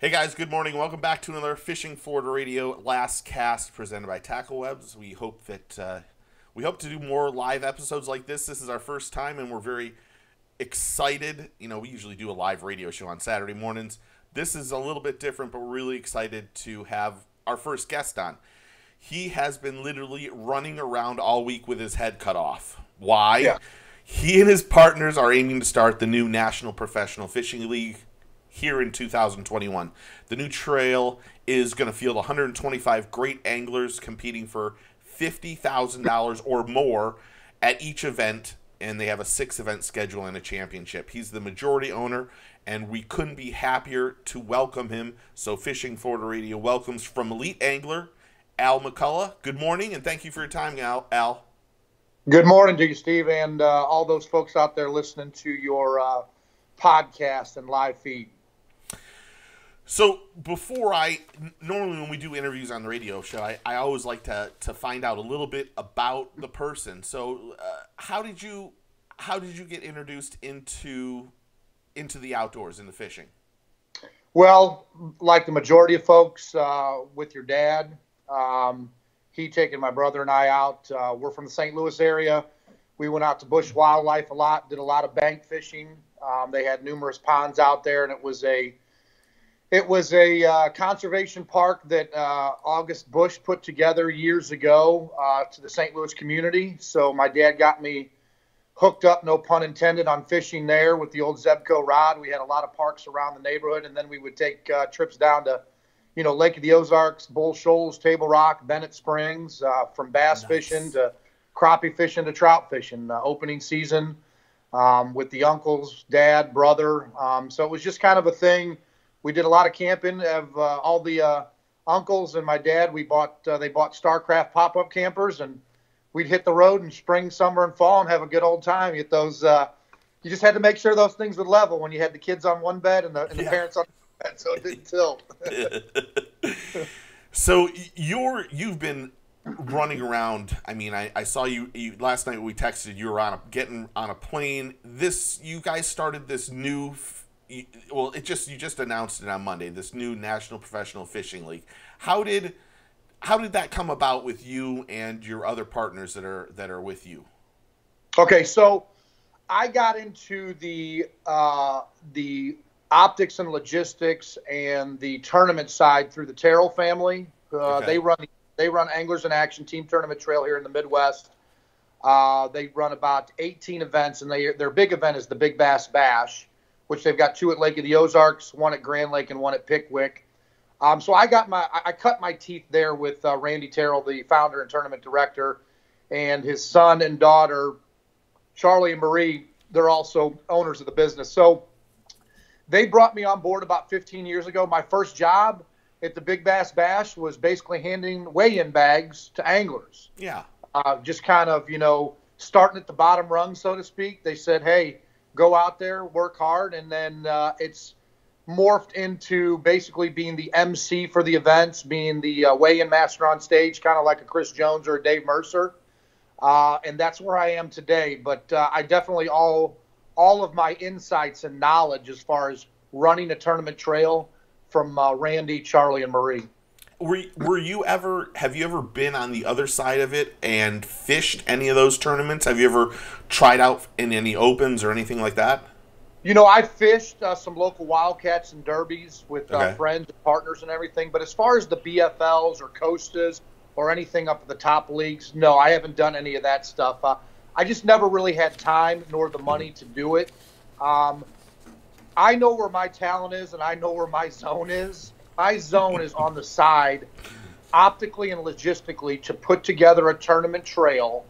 Hey guys, good morning. Welcome back to another Fishing Florida Radio Last Cast presented by Tackle Webs. We hope that uh, we hope to do more live episodes like this. This is our first time, and we're very excited. You know, we usually do a live radio show on Saturday mornings. This is a little bit different, but we're really excited to have our first guest on. He has been literally running around all week with his head cut off. Why? Yeah. He and his partners are aiming to start the new National Professional Fishing League here in 2021. The new trail is going to field 125 great anglers competing for $50,000 or more at each event, and they have a six event schedule and a championship. He's the majority owner, and we couldn't be happier to welcome him. So, Fishing Florida Radio welcomes from Elite Angler, Al McCulloch. Good morning, and thank you for your time, Al. Al. Good morning to you, Steve, and uh, all those folks out there listening to your uh, podcast and live feed. So before I normally when we do interviews on the radio show, I, I always like to to find out a little bit about the person. So uh, how did you how did you get introduced into into the outdoors into fishing? Well, like the majority of folks, uh, with your dad, um, he taking my brother and I out. Uh, we're from the St. Louis area. We went out to Busch Wildlife a lot, did a lot of bank fishing. Um, they had numerous ponds out there, and it was a it was a uh, conservation park that uh, August Busch put together years ago uh, to the St. Louis community. So my dad got me hooked up, no pun intended, on fishing there with the old Zebco rod. We had a lot of parks around the neighborhood, and then we would take uh, trips down to, you know, Lake of the Ozarks, Bull Shoals, Table Rock, Bennett Springs, uh, from bass nice. fishing to crappie fishing to trout fishing. Uh, opening season um, with the uncles, dad, brother. Um, so it was just kind of a thing we did a lot of camping. Of uh, all the uh, uncles and my dad, we bought uh, they bought Starcraft pop up campers, and we'd hit the road in spring, summer, and fall and have a good old time. Get those. Uh, you just had to make sure those things would level when you had the kids on one bed and the, and the yeah. parents on the bed, so it didn't tilt. so you're you've been running around. I mean, I, I saw you, you last night. We texted you were on a, getting on a plane. This you guys started this new well, it just you just announced it on Monday. This new National Professional Fishing League. How did how did that come about with you and your other partners that are that are with you? Okay, so I got into the uh, the optics and logistics and the tournament side through the Terrell family. Uh, okay. They run they run Anglers in Action Team Tournament Trail here in the Midwest. Uh, they run about 18 events, and they, their big event is the Big Bass Bash which they've got two at Lake of the Ozarks, one at Grand Lake, and one at Pickwick. Um, so I got my I cut my teeth there with uh, Randy Terrell, the founder and tournament director, and his son and daughter, Charlie and Marie. They're also owners of the business. So they brought me on board about 15 years ago. My first job at the Big Bass Bash was basically handing weigh-in bags to anglers. Yeah. Uh, just kind of you know starting at the bottom rung, so to speak. They said, hey go out there, work hard, and then uh, it's morphed into basically being the MC for the events, being the uh, weigh-in master on stage, kind of like a Chris Jones or a Dave Mercer. Uh, and that's where I am today. But uh, I definitely all all of my insights and knowledge as far as running a tournament trail from uh, Randy, Charlie, and Marie were were you ever have you ever been on the other side of it and fished any of those tournaments? Have you ever tried out in any opens or anything like that? You know, I fished uh, some local wildcats and derbies with uh, okay. friends and partners and everything. But as far as the BFLs or Costas or anything up at the top leagues, no, I haven't done any of that stuff. Uh, I just never really had time nor the money to do it. Um, I know where my talent is and I know where my zone is my zone is on the side, optically and logistically, to put together a tournament trail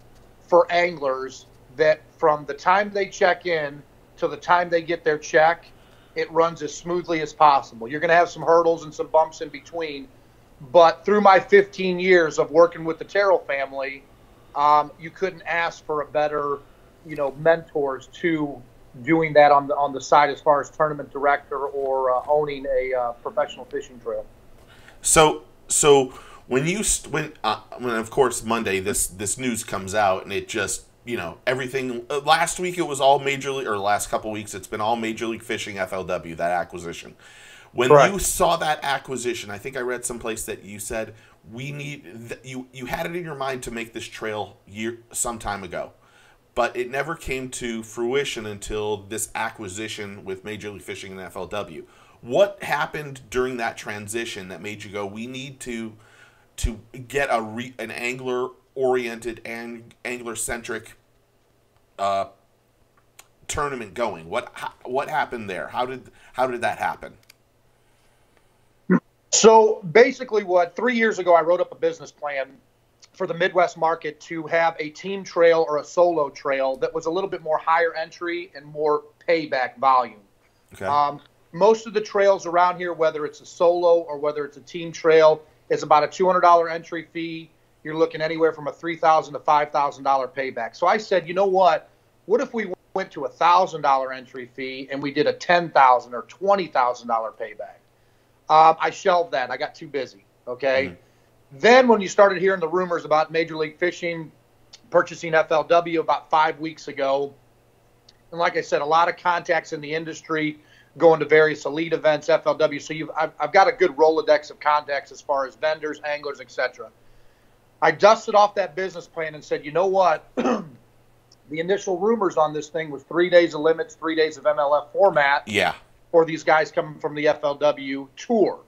for anglers that from the time they check in to the time they get their check, it runs as smoothly as possible. You're going to have some hurdles and some bumps in between, but through my 15 years of working with the Terrell family, um, you couldn't ask for a better, you know, mentors to doing that on the on the side as far as tournament director or uh, owning a uh, professional fishing trail. So so when you when uh, when of course Monday this this news comes out and it just you know everything. Uh, last week it was all major league, or last couple weeks it's been all Major League Fishing FLW that acquisition. When Correct. you saw that acquisition, I think I read someplace that you said we need you you had it in your mind to make this trail year some time ago, but it never came to fruition until this acquisition with Major League Fishing and FLW. What happened during that transition that made you go, we need to to get a re- an angler oriented and angler centric uh, tournament going? What what happened there? How did how did that happen? So basically, what three years ago I wrote up a business plan for the Midwest market to have a team trail or a solo trail that was a little bit more higher entry and more payback volume. Okay. Um, most of the trails around here, whether it's a solo or whether it's a team trail, is about a $200 entry fee. You're looking anywhere from a $3,000 to $5,000 payback. So I said, you know what? What if we went to a $1,000 entry fee and we did a $10,000 or $20,000 payback? Um, I shelved that. I got too busy. Okay. Mm-hmm. Then when you started hearing the rumors about Major League Fishing purchasing FLW about five weeks ago, and like I said, a lot of contacts in the industry going to various elite events, FLW. So you've, I've, I've got a good Rolodex of contacts as far as vendors, anglers, etc. I dusted off that business plan and said, you know what? the initial rumors on this thing was three days of limits, three days of MLF format. Yeah for these guys coming from the FLW tour.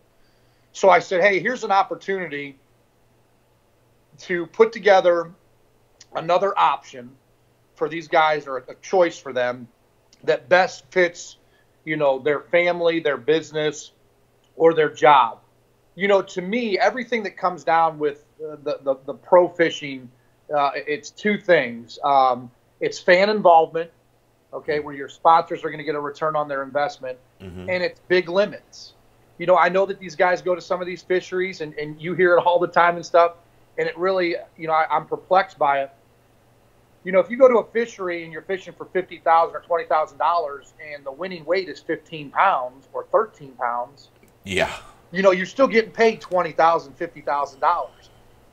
So I said, hey, here's an opportunity to put together another option for these guys or a choice for them that best fits, you know, their family, their business, or their job. You know, to me, everything that comes down with the, the, the pro fishing, uh, it's two things. Um, it's fan involvement, okay, where your sponsors are going to get a return on their investment, mm-hmm. and it's big limits. You know, I know that these guys go to some of these fisheries, and, and you hear it all the time and stuff, and it really, you know, I, I'm perplexed by it. You know, if you go to a fishery and you're fishing for fifty thousand or twenty thousand dollars, and the winning weight is fifteen pounds or thirteen pounds, yeah, you know, you're still getting paid twenty thousand, fifty thousand dollars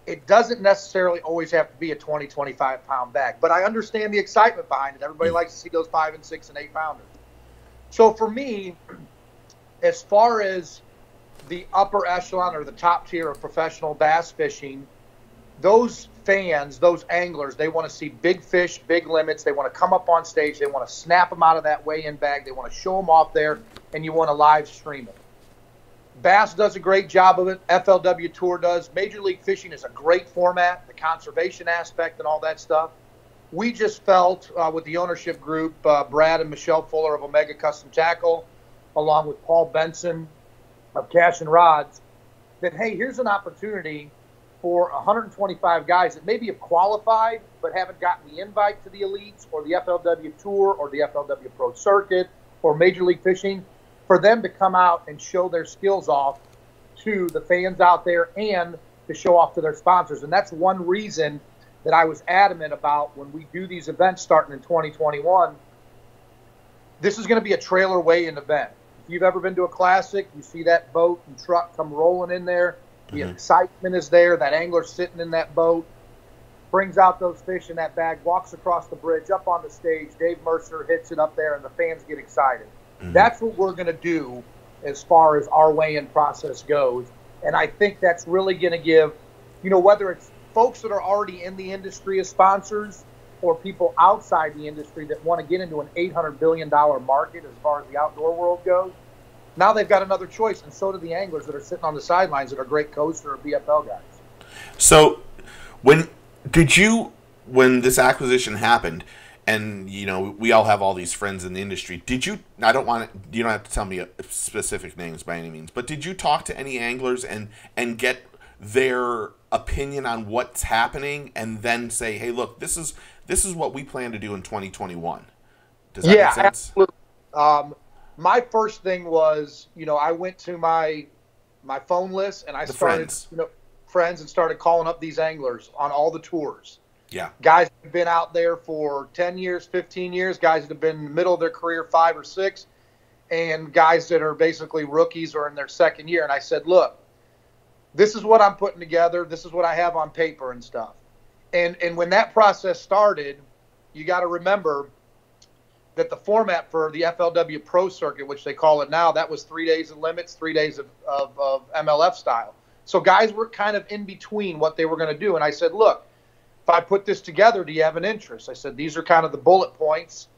it doesn't necessarily always have to be a 20, 25 pound bag. But I understand the excitement behind it. Everybody likes to see those five and six and eight pounders. So for me, as far as the upper echelon or the top tier of professional bass fishing, those fans, those anglers, they want to see big fish, big limits. They want to come up on stage. They want to snap them out of that weigh in bag. They want to show them off there, and you want to live stream it. Bass does a great job of it. FLW Tour does. Major League Fishing is a great format, the conservation aspect and all that stuff. We just felt uh, with the ownership group, uh, Brad and Michelle Fuller of Omega Custom Tackle, along with Paul Benson of Cashion Rods, that hey, here's an opportunity for 125 guys that maybe have qualified but haven't gotten the invite to the elites or the FLW Tour or the FLW Pro Circuit or Major League Fishing for them to come out and show their skills off to the fans out there and to show off to their sponsors. And that's one reason that I was adamant about when we do these events starting in 2021. This is going to be a trailer weigh-in event. If you've ever been to a classic, you see that boat and truck come rolling in there. The mm-hmm. excitement is there. That angler sitting in that boat brings out those fish in that bag, walks across the bridge, up on the stage. Dave Mercer hits it up there, and the fans get excited. Mm-hmm. That's what we're going to do as far as our weigh-in process goes. And I think that's really going to give, you know, whether it's folks that are already in the industry as sponsors or people outside the industry that want to get into an $800 billion market as far as the outdoor world goes, now they've got another choice. And so do the anglers that are sitting on the sidelines that are great Costa or BFL guys. So when did you, when this acquisition happened, and you know we all have all these friends in the industry did you i don't want to you don't have to tell me specific names by any means but did you talk to any anglers and and get their opinion on what's happening and then say hey look this is this is what we plan to do in 2021 does that yeah, make sense absolutely. Um, my first thing was you know i went to my my phone list and i the started friends. you know friends and started calling up these anglers on all the tours yeah. Guys have been out there for 10 years, 15 years, guys that have been in the middle of their career, five or six, and guys that are basically rookies or in their second year. And I said, look, this is what I'm putting together. This is what I have on paper and stuff. And, and when that process started, you got to remember that the format for the FLW Pro Circuit, which they call it now, that was three days of limits, three days of, of, of MLF style. So guys were kind of in between what they were going to do. And I said, look, if I put this together, do you have an interest? I said, these are kind of the bullet points.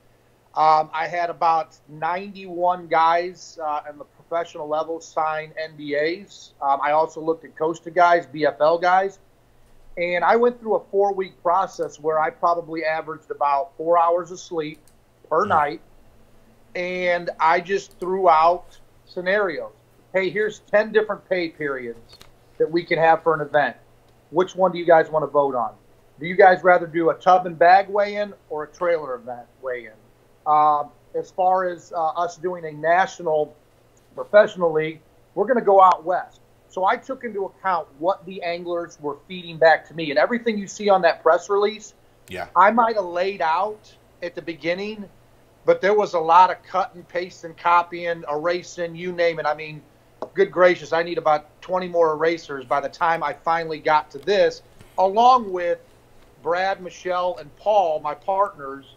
Um, I had about 91 guys uh, the professional level sign NDAs. Um, I also looked at Costa guys, BFL guys. And I went through a four week process where I probably averaged about four hours of sleep per night. And I just threw out scenarios. Hey, here's 10 different pay periods that we can have for an event. Which one do you guys want to vote on? Do you guys rather do a tub and bag weigh in or a trailer event weigh in? Uh, as far as uh, us doing a national professional league, we're going to go out west. So I took into account what the anglers were feeding back to me, and everything you see on that press release. Yeah. I might have laid out at the beginning but there was a lot of cutting, pasting, copying, erasing, you name it. I mean, good gracious, I need about 20 more erasers by the time I finally got to this, along with Brad, Michelle, and Paul, my partners,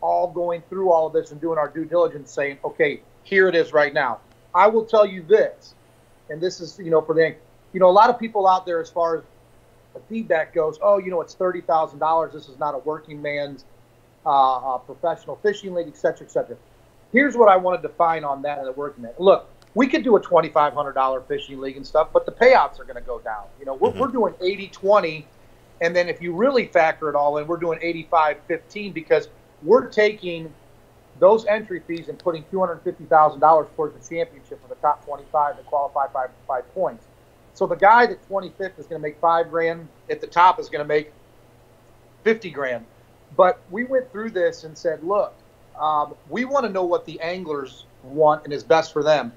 all going through all of this and doing our due diligence, saying, okay, here it is right now. I will tell you this, and this is, you know, for the, you know, a lot of people out there, as far as the feedback goes, oh, you know, it's $30,000. This is not a working man's uh, uh, professional fishing league, et cetera, et cetera. Here's what I want to define on that and the working man. Look, we could do a $2,500 fishing league and stuff, but the payouts are going to go down. You know, we're, mm-hmm. we're doing 80 20. And then if you really factor it all in, we're doing 85 15 because we're taking those entry fees and putting $250,000 towards the championship for the top 25 that qualify by five points. So the guy that 25th is going to make five grand at the top is going to make 50 grand. But we went through this and said, look, um, we want to know what the anglers want and is best for them.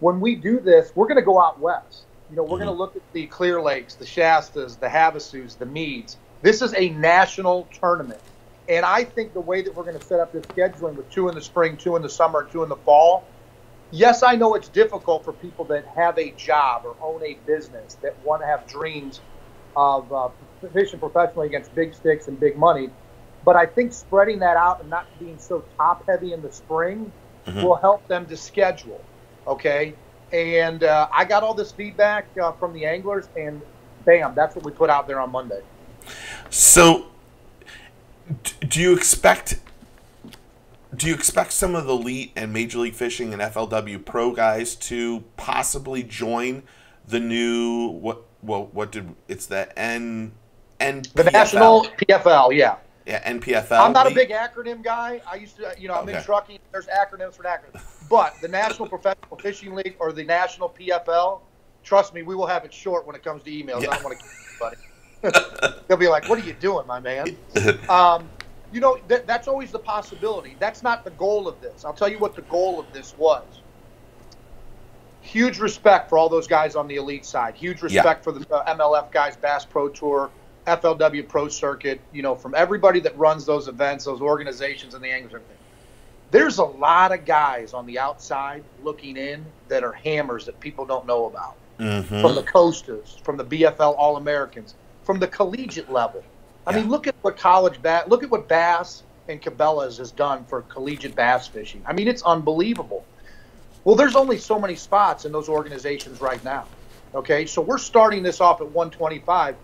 When we do this, we're going to go out west. You know, we're mm-hmm. going to look at the Clear Lakes, the Shastas, the Havasus, the Meads. This is a national tournament. And I think the way that we're going to set up this scheduling with two in the spring, two in the summer, and two in the fall, yes, I know it's difficult for people that have a job or own a business that want to have dreams of uh, fishing professionally against big sticks and big money. But I think spreading that out and not being so top heavy in the spring mm-hmm. will help them to schedule. Okay. And uh, I got all this feedback uh, from the anglers, and bam, that's what we put out there on Monday. So, do you expect? Do you expect some of the elite and Major League Fishing and FLW pro guys to possibly join the new what? Well, what did it's the N N the national PFL? Yeah. Yeah, NPFL. I'm not a big acronym guy. I used to, you know, I'm okay. in trucking. There's acronyms for acronyms. But the National Professional Fishing League or the National PFL, trust me, we will have it short when it comes to emails. Yeah. I don't want to keep anybody. They'll be like, "What are you doing, my man?" Um, you know, th- that's always the possibility. That's not the goal of this. I'll tell you what the goal of this was. Huge respect for all those guys on the elite side. Huge respect yeah. for the uh, MLF guys, Bass Pro Tour, FLW Pro Circuit, you know, from everybody that runs those events, those organizations, and the anglers, everything. There's a lot of guys on the outside looking in that are hammers that people don't know about. Mm-hmm. From the Costas, from the BFL All Americans, from the collegiate level. I yeah. mean, look at what college bass, look at what Bass and Cabela's has done for collegiate bass fishing. I mean, it's unbelievable. Well, there's only so many spots in those organizations right now. Okay, so we're starting this off at 125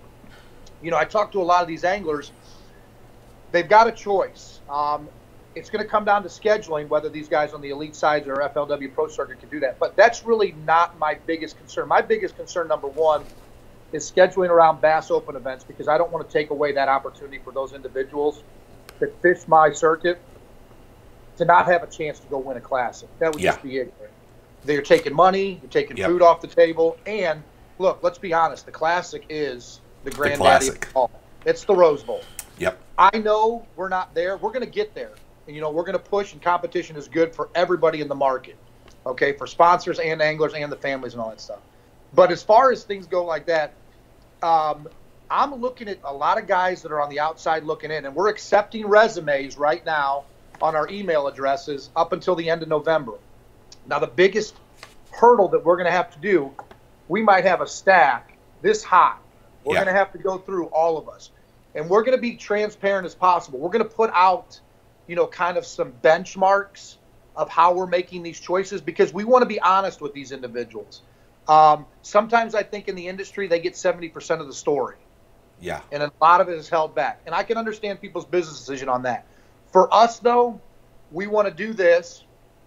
you know, I talked to a lot of these anglers. They've got a choice. Um, it's going to come down to scheduling whether these guys on the elite sides or FLW Pro Circuit can do that. But that's really not my biggest concern. My biggest concern, number one, is scheduling around Bass Open events because I don't want to take away that opportunity for those individuals that fish my circuit to not have a chance to go win a classic. That would yeah. just be it. They're taking money, you're taking yep. food off the table, and look, let's be honest, the classic is the granddaddy the of all. It's the Rose Bowl. Yep. I know we're not there. We're going to get there. And, you know, we're going to push, and competition is good for everybody in the market. Okay, for sponsors and anglers and the families and all that stuff. But as far as things go like that, um, I'm looking at a lot of guys that are on the outside looking in, and we're accepting resumes right now on our email addresses up until the end of November. Now, the biggest hurdle that we're going to have to do, we might have a stack this high we're yeah. going to have to go through all of us. and we're going to be transparent as possible. We're going to put out, you know, kind of some benchmarks of how we're making these choices because we want to be honest with these individuals. Um, sometimes I think in the industry they get 70% of the story. Yeah. And a lot of it is held back. And I can understand people's business decision on that. For us, though, we want to do this.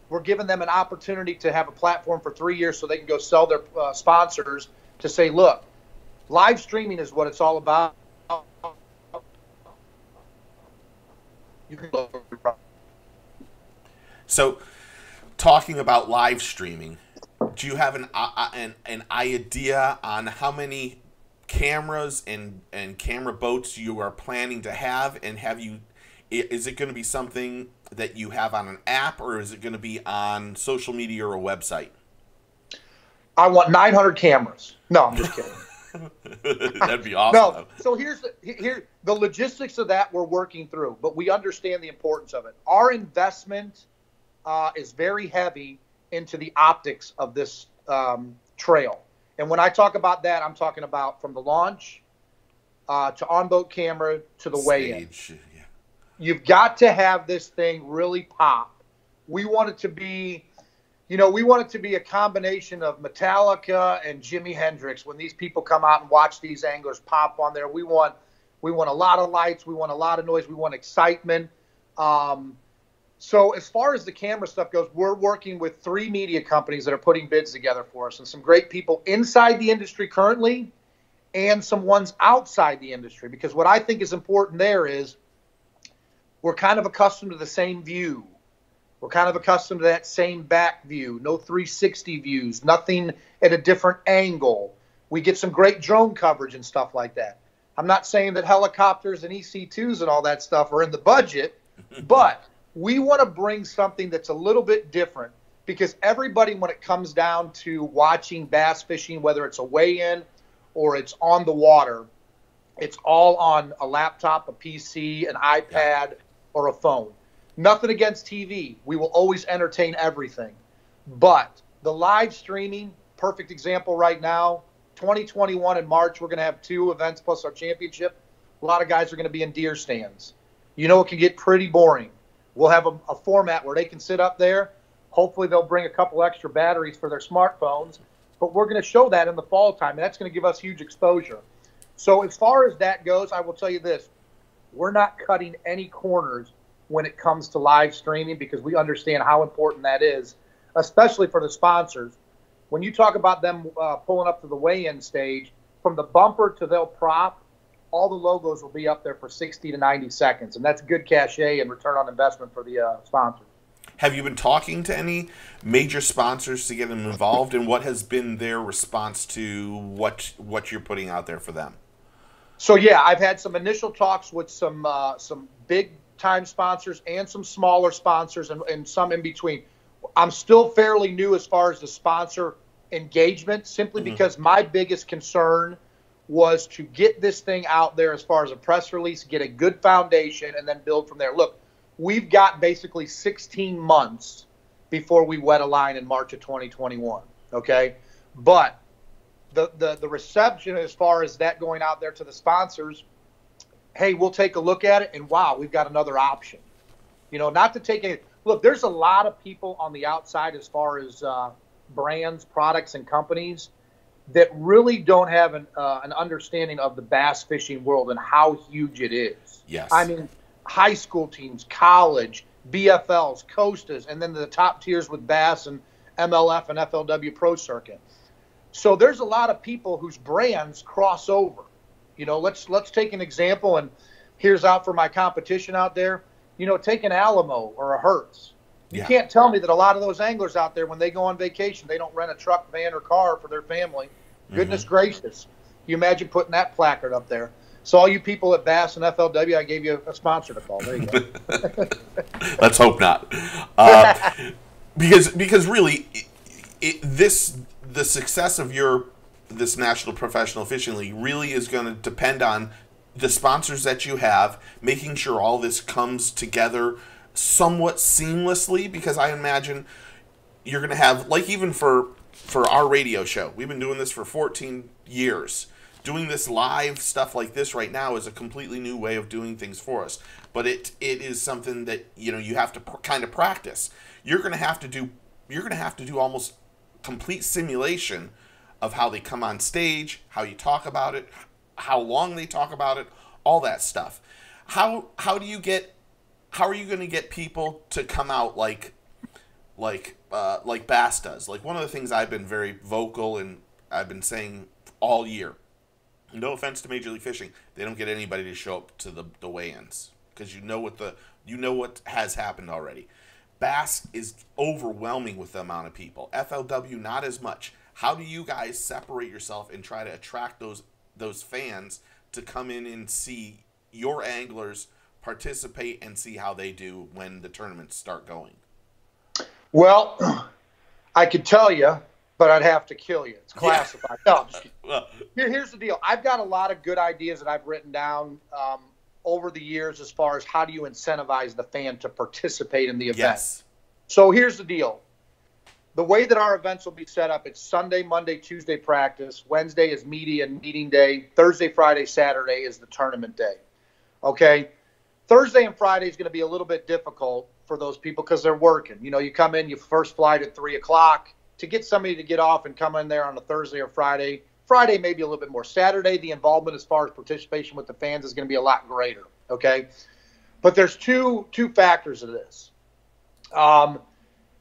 We're giving them an opportunity to have a platform for three years so they can go sell their uh, sponsors to say, look, live streaming is what it's all about. So, talking about live streaming, do you have an uh, an, an idea on how many cameras and and camera boats you are planning to have, and have you? Is it going to be something that you have on an app, or is it going to be on social media or a website? I want 900 cameras. No, I'm just kidding. That'd be awesome. no, so here's the here the logistics of that we're working through, but we understand the importance of it. Our investment uh, is very heavy into the optics of this um, trail, and when I talk about that, I'm talking about from the launch uh, to on-boat camera to the weigh-in. Yeah. You've got to have this thing really pop. We want it to be you know, we want it to be a combination of Metallica and Jimi Hendrix. When these people come out and watch these anglers pop on there, we want we want a lot of lights, we want a lot of noise, we want excitement. Um, so as far as the camera stuff goes, we're working with three media companies that are putting bids together for us, and some great people inside the industry currently, and some ones outside the industry. Because what I think is important there is we're kind of accustomed to the same view we're kind of accustomed to that same back view, no 360 views, nothing at a different angle. We get some great drone coverage and stuff like that. I'm not saying that helicopters and EC2s and all that stuff are in the budget, but we want to bring something that's a little bit different because everybody, when it comes down to watching bass fishing, whether it's a weigh in or it's on the water, it's all on a laptop, a PC, an iPad, or a phone. Nothing against TV. We will always entertain everything. But the live streaming, perfect example right now. 2021 in March, we're going to have two events plus our championship. A lot of guys are going to be in deer stands. You know, it can get pretty boring. We'll have a, a format where they can sit up there. Hopefully, they'll bring a couple extra batteries for their smartphones. But we're going to show that in the fall time, and that's going to give us huge exposure. So, as far as that goes, I will tell you this we're not cutting any corners when it comes to live streaming because we understand how important that is, especially for the sponsors. When you talk about them uh, pulling up to the weigh-in stage, from the bumper to their prop, all the logos will be up there for 60 to 90 seconds, and that's good cachet and return on investment for the uh, sponsors. Have you been talking to any major sponsors to get them involved, and what has been their response to what what you're putting out there for them? So yeah, I've had some initial talks with some uh, some big time sponsors and some smaller sponsors and, and some in between. I'm still fairly new as far as the sponsor engagement, simply mm-hmm. because my biggest concern was to get this thing out there as far as a press release, get a good foundation, and then build from there. Look, we've got basically 16 months before we wet a line in March of 2021. Okay, but the the the reception as far as that going out there to the sponsors hey, we'll take a look at it, and wow, we've got another option. You know, not to take a look. There's a lot of people on the outside as far as uh, brands, products, and companies that really don't have an, uh, an understanding of the bass fishing world and how huge it is. Yes. I mean, high school teams, college, BFLs, Costas, and then the top tiers with bass and MLF and FLW Pro Circuit. So there's a lot of people whose brands cross over. You know, let's let's take an example, and here's out for my competition out there. You know, take an Alamo or a Hertz. You yeah. can't tell me that a lot of those anglers out there, when they go on vacation, they don't rent a truck, van, or car for their family. Mm-hmm. Goodness gracious! You imagine putting that placard up there? So all you people at Bass and FLW, I gave you a sponsor to call. There you go. Let's hope not, uh, because because really, it, it, this the success of your this National Professional Fishing League really is going to depend on the sponsors that you have, making sure all this comes together somewhat seamlessly because I imagine you're going to have like even for for our radio show. We've been doing this for 14 years. doing this live stuff like this right now is a completely new way of doing things for us. But it it is something that you know you have to kind of practice. You're going to have to do you're going to have to do almost complete simulation of how they come on stage, how you talk about it, how long they talk about it, all that stuff. How how do you get how are you going to get people to come out like like uh, like Bass does? Like one of the things I've been very vocal and I've been saying all year. No offense to Major League Fishing, they don't get anybody to show up to the, the weigh-ins because you know what the you know what has happened already. Bass is overwhelming with the amount of people. FLW not as much. How do you guys separate yourself and try to attract those those fans to come in and see your anglers participate and see how they do when the tournaments start going? Well, I could tell you, but I'd have to kill you. It's classified. No, Here, here's the deal. I've got a lot of good ideas that I've written down um, over the years as far as how do you incentivize the fan to participate in the event. Yes. So here's the deal. The way that our events will be set up, it's Sunday, Monday, Tuesday practice. Wednesday is media and meeting day. Thursday, Friday, Saturday is the tournament day. Okay. Thursday and Friday is going to be a little bit difficult for those people because they're working. You know, you come in, you first flight at three o'clock. To get somebody to get off and come in there on a Thursday or Friday, Friday maybe a little bit more. Saturday, the involvement as far as participation with the fans is going to be a lot greater. Okay, but there's two two factors of this. Um,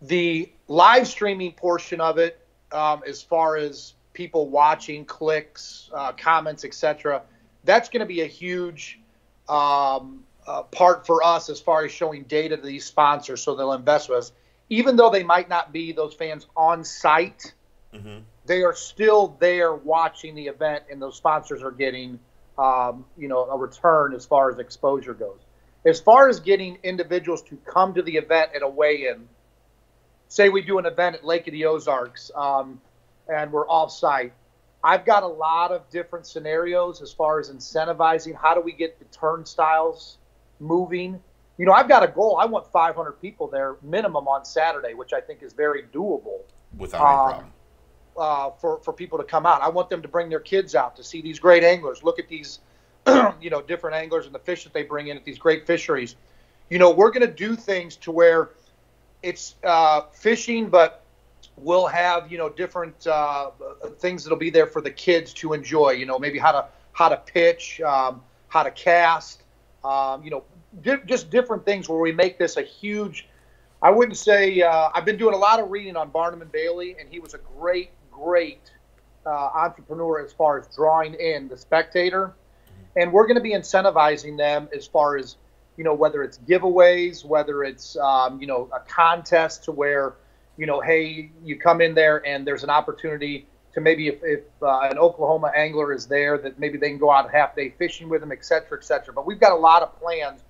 the live streaming portion of it, um, as far as people watching, clicks, uh, comments, etc., that's going to be a huge um, uh, part for us as far as showing data to these sponsors so they'll invest with us. Even though they might not be those fans on site, mm-hmm. they are still there watching the event, and those sponsors are getting, um, you know, a return as far as exposure goes. As far as getting individuals to come to the event at a weigh-in, say we do an event at Lake of the Ozarks, um, and we're off-site. I've got a lot of different scenarios as far as incentivizing. How do we get the turnstiles moving. You know, I've got a goal. I want 500 people there minimum on Saturday, which I think is very doable. Without any um, problem. Uh, for, for people to come out. I want them to bring their kids out to see these great anglers. Look at these, you know, different anglers and the fish that they bring in at these great fisheries. You know, we're going to do things to where it's uh, fishing, but we'll have you know different uh, things that'll be there for the kids to enjoy. You know, maybe how to how to pitch, um, how to cast, um, you know, di- just different things where we make this a huge. I wouldn't say uh, I've been doing a lot of reading on Barnum and Bailey, and he was a great, great uh, entrepreneur as far as drawing in the spectator. And we're going to be incentivizing them as far as you know whether it's giveaways, whether it's um, you know a contest to where you know hey you come in there and there's an opportunity to maybe if, if uh, an Oklahoma angler is there, that maybe they can go out half day fishing with them, et cetera, et cetera. But we've got a lot of plans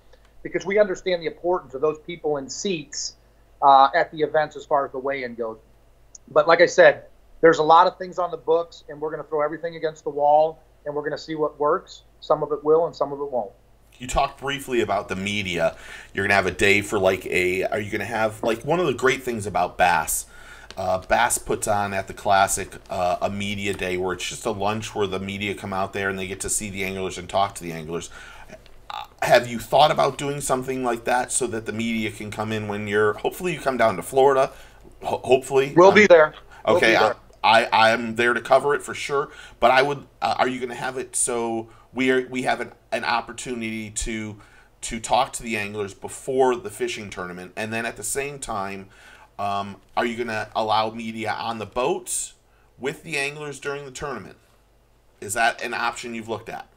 because we understand the importance of those people in seats uh, at the events as far as the weigh-in goes. But like I said, there's a lot of things on the books, and we're going to throw everything against the wall, and we're going to see what works. Some of it will, and some of it won't. You talked briefly about the media. You're going to have a day for like a. Are you going to have like one of the great things about Bass? Uh, Bass puts on at the Classic uh, a media day where it's just a lunch where the media come out there and they get to see the anglers and talk to the anglers. Uh, have you thought about doing something like that so that the media can come in when you're? Hopefully, you come down to Florida. Ho- hopefully, we'll um, be there. We'll okay, be there. I I am there to cover it for sure. But I would. Uh, are you going to have it so we are we have an, an opportunity to to talk to the anglers before the fishing tournament, and then at the same time um, are you going to allow media on the boats with the anglers during the tournament? Is that an option you've looked at?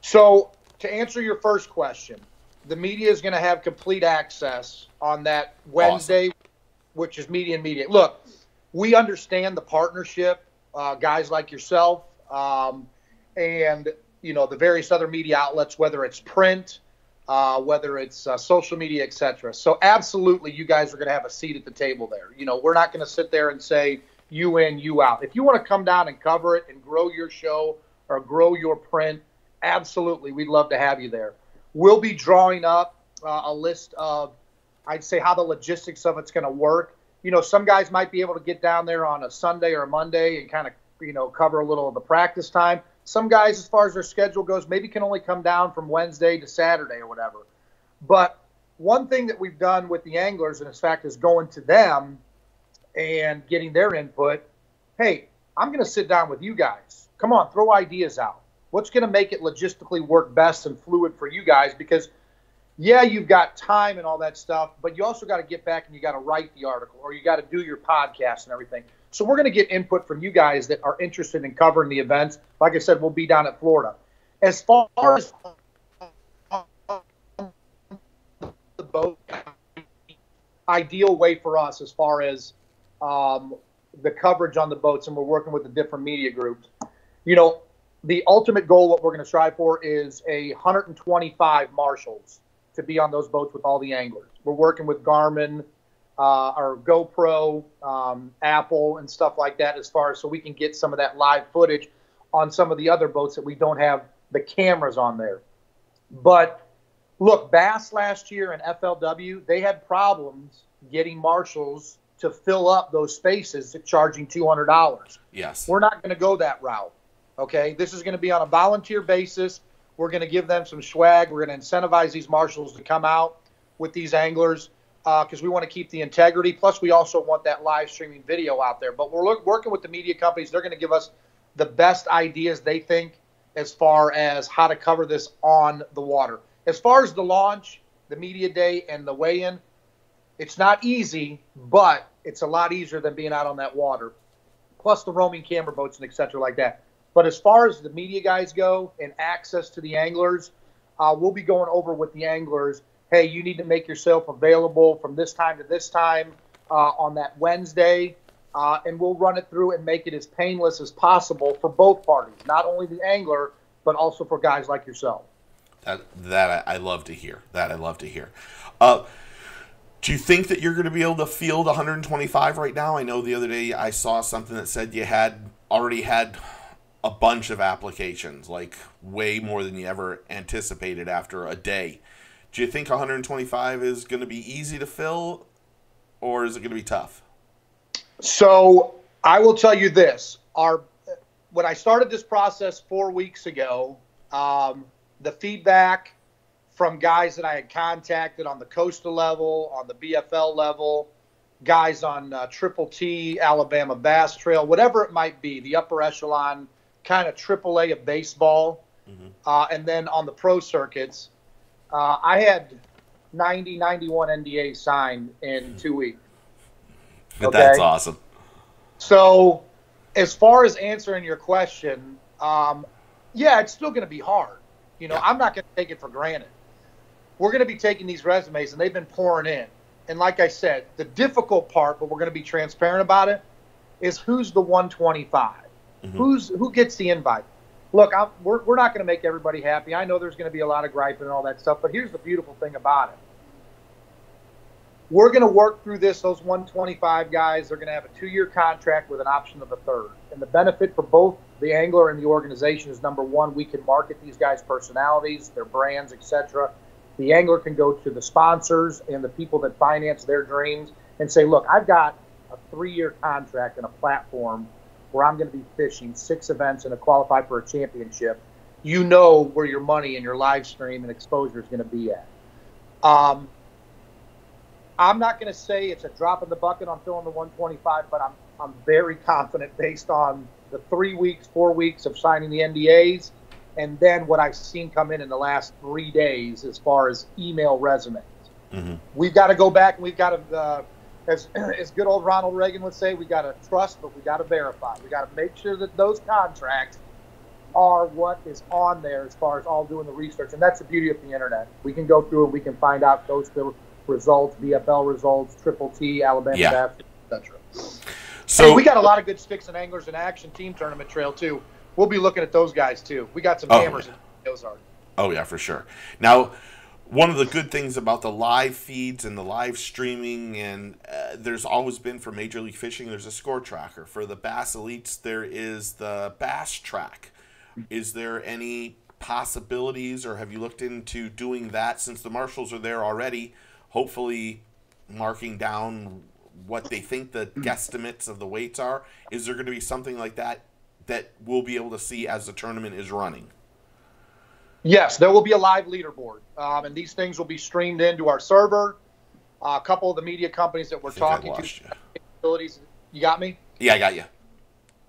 So, to answer your first question, the media is going to have complete access on that Wednesday, awesome. which is media and media. Look, we understand the partnership, uh, guys like yourself, um, and you know the various other media outlets, whether it's print, uh, whether it's uh, social media, etc. So absolutely, you guys are going to have a seat at the table there. You know, we're not going to sit there and say you in, you out. If you want to come down and cover it and grow your show or grow your print, absolutely, we'd love to have you there. We'll be drawing up uh, a list of, I'd say, how the logistics of it's going to work. You know, some guys might be able to get down there on a Sunday or a Monday and kind of, you know, cover a little of the practice time Some guys, as far as their schedule goes, maybe can only come down from Wednesday to Saturday or whatever. But one thing that we've done with the anglers, and in fact, is going to them and getting their input. Hey, I'm going to sit down with you guys. Come on, throw ideas out. What's going to make it logistically work best and fluid for you guys? Because yeah, you've got time and all that stuff, but you also got to get back and you got to write the article or you got to do your podcast and everything. So we're going to get input from you guys that are interested in covering the events. Like I said, we'll be down at Florida. As far as the boat, ideal way for us as far as um, the coverage on the boats, and we're working with the different media groups. You know, the ultimate goal, what we're going to strive for, is a 125 marshals to be on those boats with all the anglers. We're working with Garmin, uh, or GoPro, um, Apple, and stuff like that, as far as so we can get some of that live footage on some of the other boats that we don't have the cameras on there. But look, Bass last year and FLW, they had problems getting marshals to fill up those spaces charging $200. Yes. We're not going to go that route. Okay. This is going to be on a volunteer basis. We're going to give them some swag. We're going to incentivize these marshals to come out with these anglers because uh, we want to keep the integrity. Plus, we also want that live streaming video out there. But we're look, working with the media companies. They're going to give us the best ideas they think as far as how to cover this on the water. As far as the launch, the media day, and the weigh in, it's not easy, but it's a lot easier than being out on that water. Plus the roaming camera boats and etc. like that. But as far as the media guys go and access to the anglers, uh, we'll be going over with the anglers. Hey, you need to make yourself available from this time to this time uh, on that Wednesday, uh, and we'll run it through and make it as painless as possible for both parties, not only the angler but also for guys like yourself. That that I, love to hear. That I love to hear. Uh, do you think that you're going to be able to field 125 right now? I know the other day I saw something that said you had already had a bunch of applications, like way more than you ever anticipated after a day. Do you think 125 is going to be easy to fill, or is it going to be tough? So I will tell you this: our when I started this process four weeks ago, um, the feedback from guys that I had contacted on the Costa level, on the BFL level, guys on uh, Triple T, Alabama Bass Trail, whatever it might be, the upper echelon kind of AAA of baseball, mm-hmm. uh, and then on the pro circuits, uh, I had 90, 91 NDA signed in two weeks. Okay? That's awesome. So, as far as answering your question, um, yeah, it's still going to be hard. You know, yeah. I'm not going to take it for granted we're going to be taking these resumes and they've been pouring in. And like I said, the difficult part, but we're going to be transparent about it, is who's the 125? Mm-hmm. Who's who gets the invite? Look, I'm, we're, we're not going to make everybody happy. I know there's going to be a lot of griping and all that stuff, but here's the beautiful thing about it. We're going to work through this. Those 125 guys, they're going to have a two-year contract with an option of a third. And the benefit for both the angler and the organization is number one, we can market these guys' personalities, their brands, etc the angler can go to the sponsors and the people that finance their dreams and say, look, I've got a three year contract and a platform where I'm going to be fishing six events and to qualify for a championship. You know where your money and your live stream and exposure is going to be at. Um, I'm not going to say it's a drop in the bucket on filling the 125, but I'm I'm very confident based on the three weeks, four weeks of signing the NDAs and then what I've seen come in in the last three days as far as email resumes. Mm-hmm. We've got to go back and we've got to, uh, as, as good old Ronald Reagan would say, we got to trust, but we got to verify. We got to make sure that those contracts are what is on there as far as all doing the research. And that's the beauty of the internet. We can go through and we can find out those results, BFL results, Triple T, Alabama, yeah. etc. So and we got a lot of good sticks and anglers in action team tournament trail too we'll be looking at those guys too. We got some oh, hammers yeah. in Ozark. Oh yeah, for sure. Now, one of the good things about the live feeds and the live streaming, and uh, there's always been for Major League Fishing, there's a score tracker. For the Bass Elites, there is the Bass Track. Is there any possibilities, or have you looked into doing that since the marshals are there already? Hopefully, marking down what they think the guesstimates of the weights are. Is there going to be something like that that we'll be able to see as the tournament is running? Yes, there will be a live leaderboard, um, and these things will be streamed into our server. Uh, a couple of the media companies that we're talking to, you. you got me? Yeah, I got you.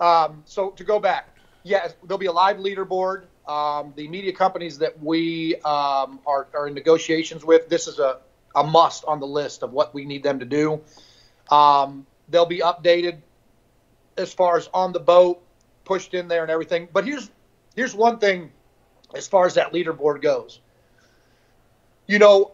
Um, so to go back, yes, there'll be a live leaderboard. Um, the media companies that we um, are, are, in negotiations with, this is a, a must on the list of what we need them to do. Um, they'll be updated as far as on the boat, pushed in there, and everything. But here's here's one thing as far as that leaderboard goes. You know,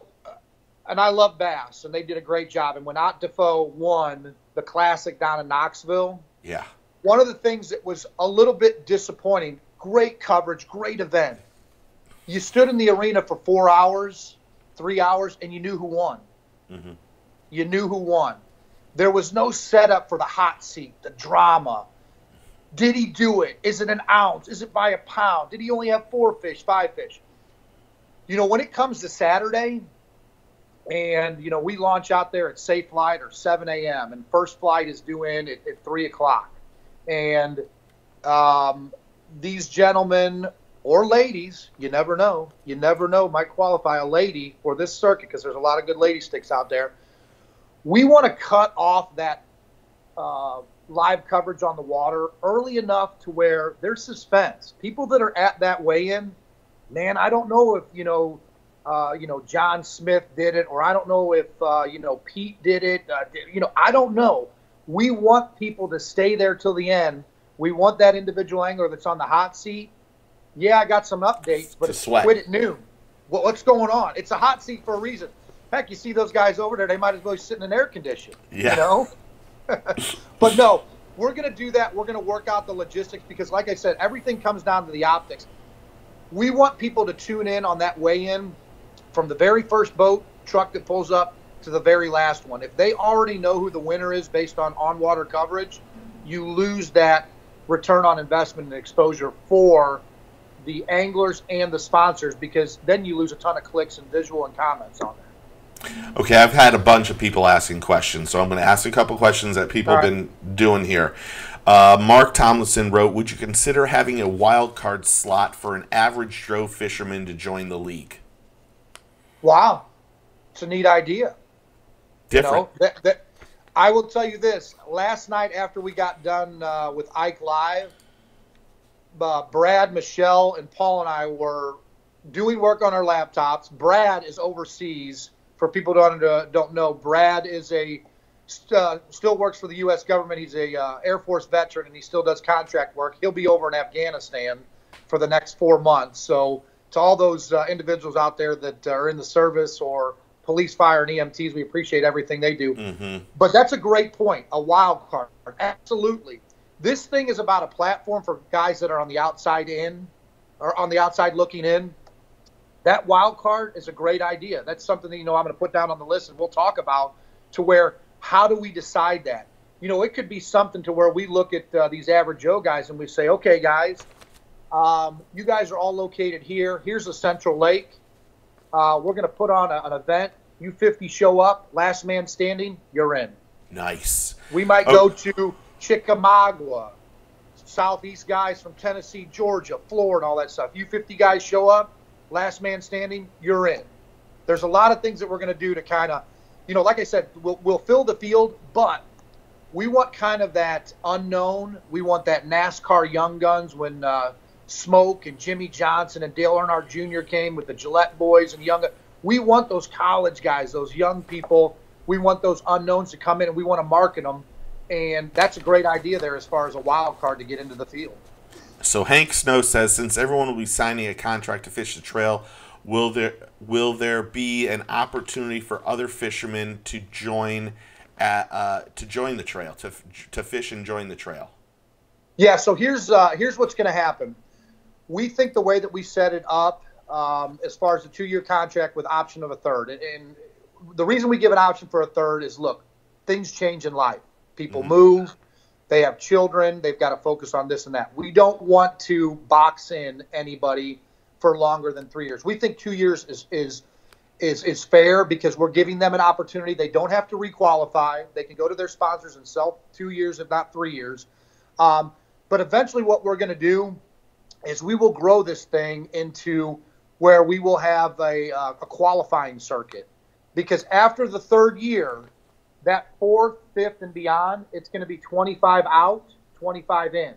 and I love Bass, and they did a great job. And when Ott Defoe won the Classic down in Knoxville, yeah, one of the things that was a little bit disappointing. Great coverage, great event. You stood in the arena for four hours, three hours, and you knew who won. Mm-hmm. You knew who won. There was no setup for the hot seat, the drama. Did he do it? Is it an ounce? Is it by a pound? Did he only have four fish, five fish? You know, when it comes to Saturday, and you know we launch out there at safe flight or 7 a.m. and first flight is due in at, at three o'clock, and um, these gentlemen or ladies, you never know, you never know, might qualify a lady for this circuit because there's a lot of good lady sticks out there we want to cut off that uh, live coverage on the water early enough to where there's suspense. People that are at that weigh-in, man, I don't know if you know, uh, you know, John Smith did it, or I don't know if uh, you know Pete did it. Uh, did, you know, I don't know. We want people to stay there till the end. We want that individual angler that's on the hot seat. Yeah, I got some updates, but it's quit at noon. Well, what's going on? It's a hot seat for a reason. Heck, you see those guys over there, they might as well be sitting in air conditioning. Yeah. You know? but no, we're going to do that. We're going to work out the logistics because, like I said, everything comes down to the optics. We want people to tune in on that weigh in from the very first boat truck that pulls up to the very last one. If they already know who the winner is based on on water coverage, you lose that return on investment and exposure for the anglers and the sponsors because then you lose a ton of clicks and visual and comments on there. Okay, I've had a bunch of people asking questions, so I'm going to ask a couple questions that people have been doing here. Uh, Mark Tomlinson wrote, "Would you consider having a wild card slot for an average Joe fisherman to join the league?" Wow, it's a neat idea. Different. You know, that, that, I will tell you this: last night after we got done uh, with Ike Live, uh, Brad, Michelle, and Paul and I were doing work on our laptops. Brad is overseas for people who don't, uh, don't know, Brad is a uh, still works for the U.S. government. He's a uh, Air Force veteran, and he still does contract work. He'll be over in Afghanistan for the next four months. So, to all those uh, individuals out there that are in the service or police, fire, and EMTs, we appreciate everything they do. Mm-hmm. But that's a great point. A wild card, absolutely. This thing is about a platform for guys that are on the outside in, or on the outside looking in that wild card is a great idea. That's something that you know I'm going to put down on the list and we'll talk about to where how do we decide that? You know, it could be something to where we look at uh, these average Joe guys and we say, okay, guys, um, you guys are all located here. Here's a Central Lake. Uh, we're going to put on a, an event. You 50 show up, last man standing, you're in. Nice. We might oh. go to Chickamauga, Southeast guys from Tennessee, Georgia, Florida, and all that stuff. You 50 guys show up, last man standing, you're in. There's a lot of things that we're going to do to kind of, you know, like I said, we'll, we'll fill the field, but we want kind of that unknown. We want that NASCAR young guns when uh, Smoke and Jimmie Johnson and Dale Earnhardt Jr. came with the Gillette boys and young. We want those college guys, those young people. We want those unknowns to come in and we want to market them. And that's a great idea there as far as a wild card to get into the field. So Hank Snow says, since everyone will be signing a contract to fish the trail, will there will there be an opportunity for other fishermen to join at, uh, to join the trail to to fish and join the trail? Yeah. So here's uh, here's what's going to happen. We think the way that we set it up, um, as far as the two year contract with option of a third, and, and, the reason we give an option for a third is look, things change in life. People mm-hmm. move they have children. They've got to focus on this and that. We don't want to box in anybody for longer than three years. We think two years is is is is fair because we're giving them an opportunity. They don't have to requalify. They can go to their sponsors and sell two years, if not three years. Um, But eventually, what we're going to do is we will grow this thing into where we will have a, uh, a qualifying circuit. Because after the third year, that fourth, fifth, and beyond, it's going to be 25 out, 25 in.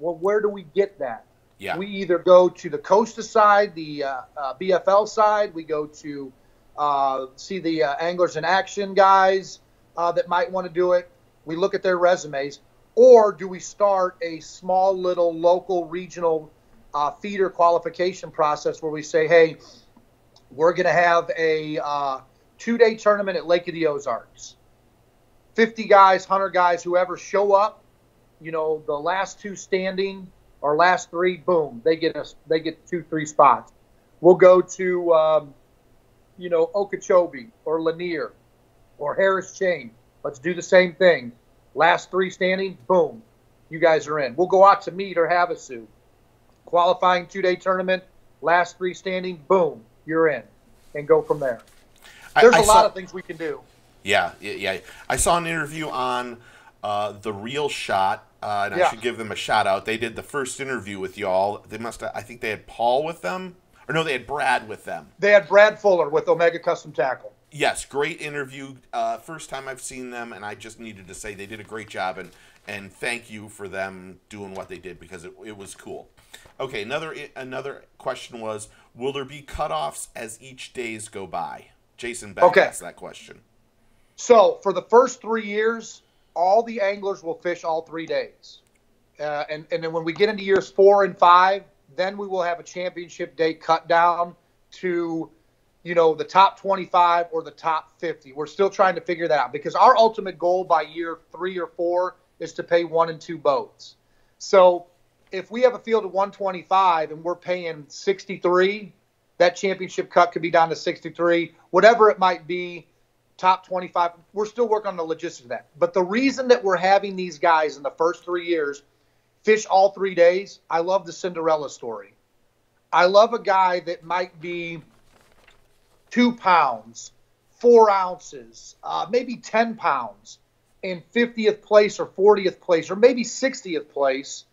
Well, where do we get that? Yeah. We either go to the Costa side, the uh, uh, BFL side, we go to uh, see the uh, anglers in action guys uh, that might want to do it. We look at their resumes, or do we start a small little local regional uh, feeder qualification process where we say, hey, we're going to have a uh, two-day tournament at Lake of the Ozarks. 50 guys, 100 guys, whoever show up, you know, the last two standing or last three, boom, they get us, they get two, three spots. We'll go to, um, you know, Okeechobee or Lanier or Harris Chain. Let's do the same thing. Last three standing, boom, you guys are in. We'll go out to Mead or Havasu. Qualifying two day tournament, last three standing, boom, you're in, and go from there. There's a lot of things we can do. Yeah, yeah, yeah. I saw an interview on uh, the Real Shot, uh, and Yeah. I should give them a shout out. They did the first interview with y'all. They must. Have, I think they had Paul with them, or no, they had Brad with them. They had Brad Fuller with Omega Custom Tackle. Yes, great interview. Uh, first time I've seen them, and I just needed to say they did a great job, and and thank you for them doing what they did because it, it was cool. Okay, another another question was: Will there be cutoffs as each days go by? Jason Beck Okay. asked that question. So for the first three years, all the anglers will fish all three days, uh, and and then when we get into years four and five, then we will have a championship day cut down to, you know, the top 25 or the top 50. We're still trying to figure that out because our ultimate goal by year three or four is to pay one and two boats. So if we have a field of 125 and we're paying 63, that championship cut could be down to 63, whatever it might be top 25. We're still working on the logistics of that. But the reason that we're having these guys in the first three years fish all three days, I love the Cinderella story. I love a guy that might be two pounds, four ounces, uh, maybe 10 pounds in 50th place or 40th place or maybe 60th place.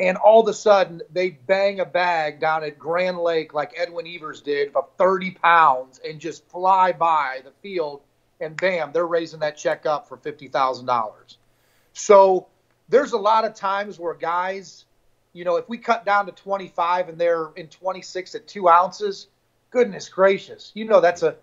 And all of a sudden, they bang a bag down at Grand Lake like Edwin Evers did of 30 pounds and just fly by the field. And bam, they're raising that check up for $50,000. So there's a lot of times where guys, you know, if we cut down to 25 and they're in 26 at two ounces, goodness gracious, you know that's a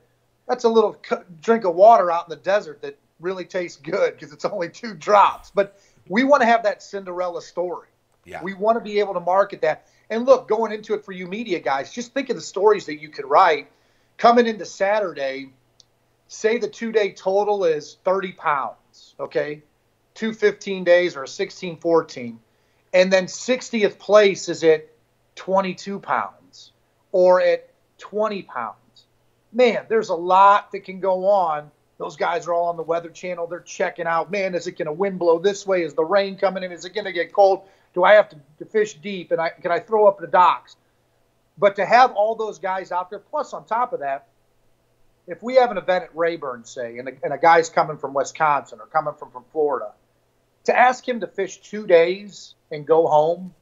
that's a little drink of water out in the desert that really tastes good because it's only two drops. But we want to have that Cinderella story. Yeah. We want to be able to market that. And look, going into it for you media guys, just think of the stories that you could write coming into Saturday. Say the two day total is 30 pounds, okay? Two 15 days or a 16 14. And then 60th place is at 22 pounds or at 20 pounds. Man, there's a lot that can go on. Those guys are all on the Weather Channel. They're checking out. Man, is it going to wind blow this way? Is the rain coming in? Is it going to get cold? Do I have to, to fish deep? And I, can I throw up the docks? But to have all those guys out there, plus on top of that, if we have an event at Rayburn, say, and a, and a guy's coming from Wisconsin or coming from, from Florida, to ask him to fish two days and go home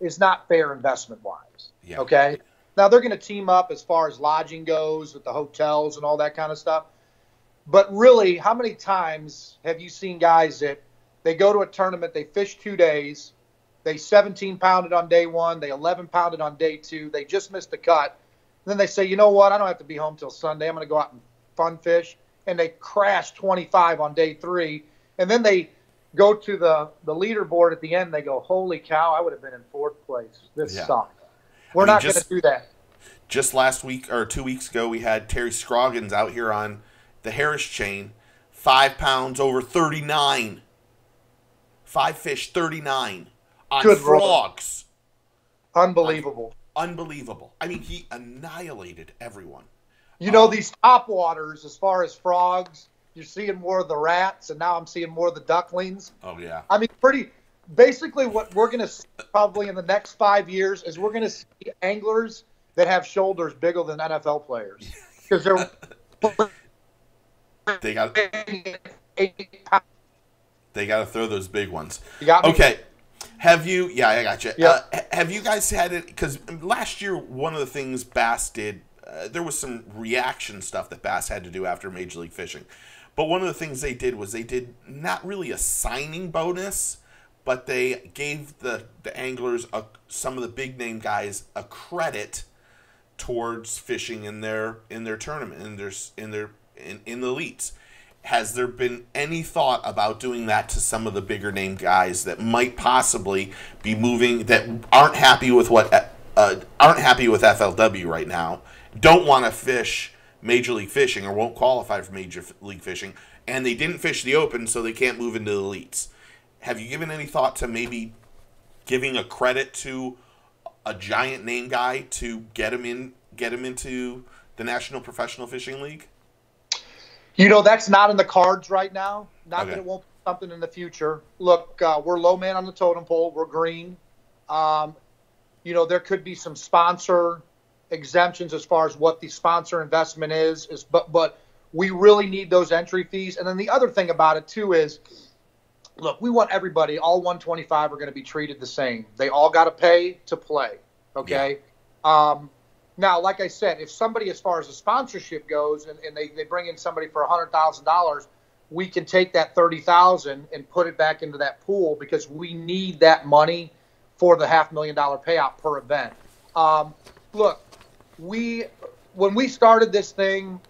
is not fair investment wise. Yeah. Okay. Now they're going to team up as far as lodging goes with the hotels and all that kind of stuff. But really, how many times have you seen guys that they go to a tournament, they fish two days, they 17 pounded on day one, they 11 pounded on day two, they just missed the cut. then they say, you know what, I don't have to be home till Sunday. I'm going to go out and fun fish. And they crash 25 on day three. And then they go to the, the leaderboard at the end. They go, holy cow, I would have been in fourth place. This Yeah. sucked. We're I mean, not going to do that. just last week or two weeks ago, we had Terry Scroggins out here on the Harris chain, five pounds over 39. Five fish, 39 on Good frogs. Unbelievable. Unbelievable. I mean, he annihilated everyone. You know, Um, these top waters, as far as frogs, you're seeing more of the rats, and now I'm seeing more of the ducklings. Oh, yeah. I mean, pretty. Basically, what we're going to see probably in the next five years is we're going to see anglers that have shoulders bigger than NFL players because they're They got they got to throw those big ones. You got me? Okay. Have you? Yeah, I got you. Yeah. Uh, have you guys had it? Because last year, one of the things Bass did, uh, there was some reaction stuff that Bass had to do after Major League Fishing. But one of the things they did was they did not really a signing bonus, but they gave the the anglers a, some of the big name guys a credit towards fishing in their in their tournament in their in their in, in the elites. Has there been any thought about doing that to some of the bigger name guys that might possibly be moving that aren't happy with what uh, aren't happy with FLW right now, don't want to fish Major League Fishing or won't qualify for Major League Fishing, and they didn't fish the Open, so they can't move into the elites. Have you given any thought to maybe giving a credit to a giant name guy to get him in, get him into the National Professional Fishing League? You know, that's not in the cards right now. Not Okay. that it won't be something in the future. Look, uh, we're low man on the totem pole. We're green. Um, you know, there could be some sponsor exemptions as far as what the sponsor investment is. Is but but we really need those entry fees. And then the other thing about it too is, look, we want everybody. All 125 are going to be treated the same. They all got to pay to play. Okay. Um, now, like I said, if somebody, as far as the sponsorship goes, and, and they, they bring in somebody for hundred thousand dollars, we can take that thirty thousand and put it back into that pool because we need that money for the half million dollar payout per event. Um, look, we when we started this thing,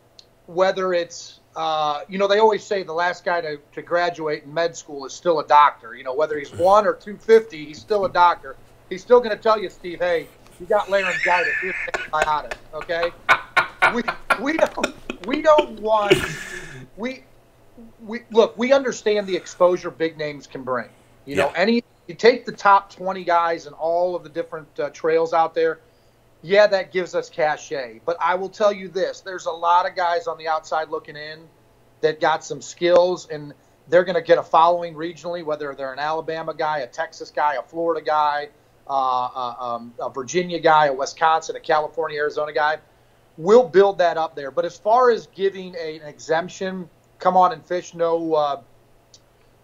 whether it's uh, you know they always say the last guy to, to graduate in med school is still a doctor. You know whether he's one or two fifty, he's still a doctor. He's still going to tell you, Steve, hey, you got laryngitis, here's antibiotics. Okay, we we don't we don't want we we look we understand the exposure big names can bring. You know any you take the top twenty guys and all of the different uh, trails out there yeah, that gives us cachet. But I will tell you this there's a lot of guys on the outside looking in that got some skills, and they're going to get a following regionally, whether they're an Alabama guy, a Texas guy, a Florida guy, um, a Virginia guy, a Wisconsin, a California, Arizona guy. We'll build that up there. But as far as giving a, an exemption, come on and fish, no, uh,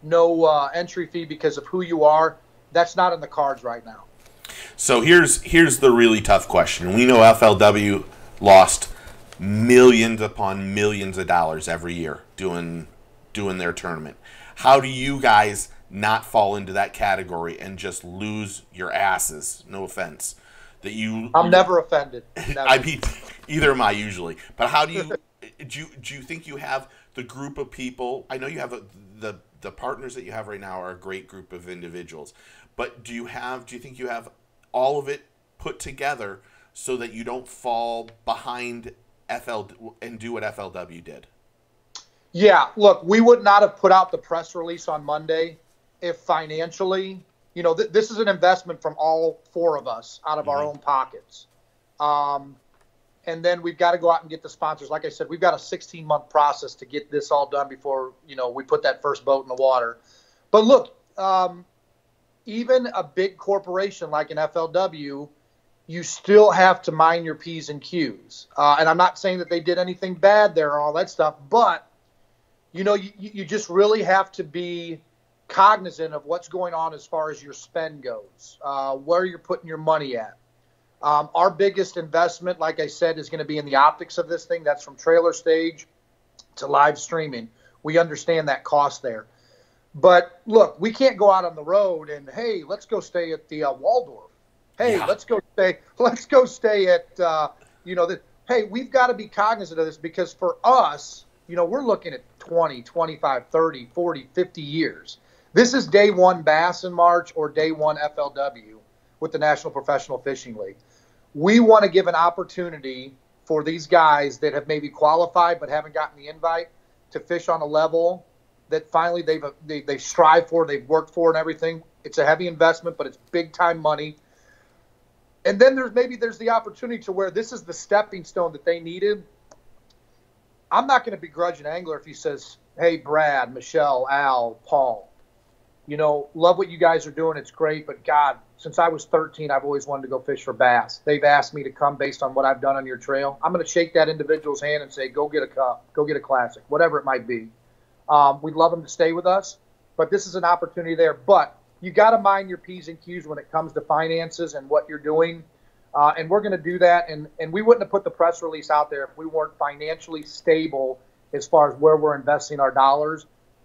no uh, entry fee because of who you are, that's not in the cards right now. So here's here's the really tough question. We know FLW lost millions upon millions of dollars every year doing doing their tournament. How do you guys not fall into that category and just lose your asses? No offense. That you I'm never offended. Never. I mean, either am I usually. But how do you do? You, do you think you have the group of people? I know you have a, the the partners that you have right now are a great group of individuals. But do you have? Do you think you have all of it put together so that you don't fall behind FL and do what FLW did? Yeah, look, we would not have put out the press release on Monday if financially, you know, th- this is an investment from all four of us out of our Mhm. own pockets. Um, and then we've got to go out and get the sponsors. Like I said, we've got a 16 month process to get this all done before, you know, we put that first boat in the water. But look, um, even a big corporation like an FLW, you still have to mind your P's and Q's. Uh, and I'm not saying that they did anything bad there or all that stuff, but you know, you, you just really have to be cognizant of what's going on as far as your spend goes, uh, where you're putting your money at. Um, our biggest investment, like I said, is going to be in the optics of this thing. That's from trailer stage to live streaming. We understand that cost there. But look, we can't go out on the road and hey, let's go stay at the uh, Waldorf. Hey, Yeah. let's go stay. Let's go stay at uh, you know the. Hey, we've got to be cognizant of this because for us, you know, we're looking at 20, 25, 30, 40, 50 years. This is day one bass in March or day one FLW with the National Professional Fishing League. We want to give an opportunity for these guys that have maybe qualified but haven't gotten the invite to fish on a level that finally they've they, they strive for, they've worked for, and everything. It's a heavy investment, but it's big time money. And then there's maybe there's the opportunity to where this is the stepping stone that they needed. I'm not going to begrudge an angler if he says, "Hey, Brad, Michelle, Al, Paul, you know, love what you guys are doing. It's great, but God, since I was 13, I've always wanted to go fish for bass. They've asked me to come based on what I've done on your trail. I'm going to shake that individual's hand and say, "Go get a cup, go get a classic, whatever it might be." Um, we'd love them to stay with us, but this is an opportunity there. But you got to mind your p's and q's when it comes to finances and what you're doing. Uh, and we're going to do that. And and we wouldn't have put the press release out there if we weren't financially stable as far as where we're investing our dollars